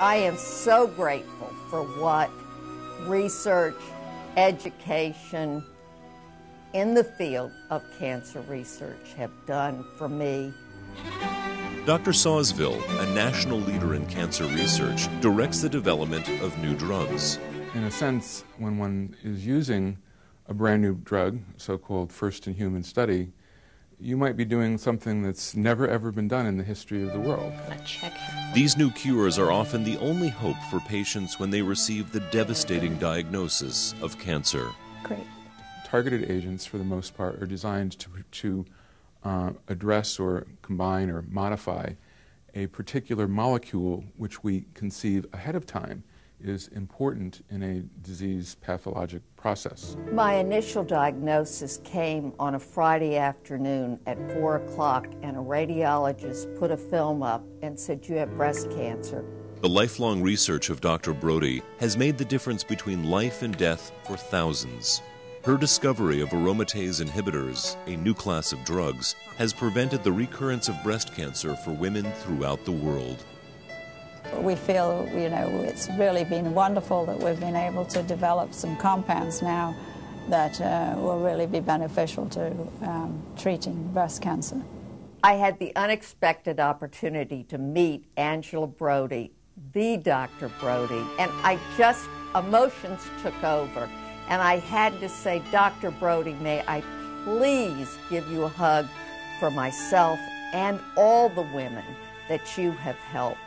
I am so grateful for what research, education in the field of cancer research have done for me. Dr. Sausville, a national leader in cancer research, directs the development of new drugs. In a sense, when one is using a brand new drug, so called first in human study, you might be doing something that's never ever been done in the history of the world. These new cures are often the only hope for patients when they receive the devastating diagnosis of cancer. Great. Targeted agents, for the most part, are designed to, to uh, address or combine or modify a particular molecule which we conceive ahead of time is important in a disease pathologic process. My initial diagnosis came on a Friday afternoon at 4 o'clock, and a radiologist put a film up and said, You have breast cancer. The lifelong research of Dr. Brodie has made the difference between life and death for thousands. Her discovery of aromatase inhibitors, a new class of drugs, has prevented the recurrence of breast cancer for women throughout the world. We feel, you know, it's really been wonderful that we've been able to develop some compounds now that uh, will really be beneficial to um, treating breast cancer. I had the unexpected opportunity to meet Angela Brodie, the Dr. Brodie, and I just, emotions took over. And I had to say, Dr. Brodie, may I please give you a hug for myself and all the women that you have helped.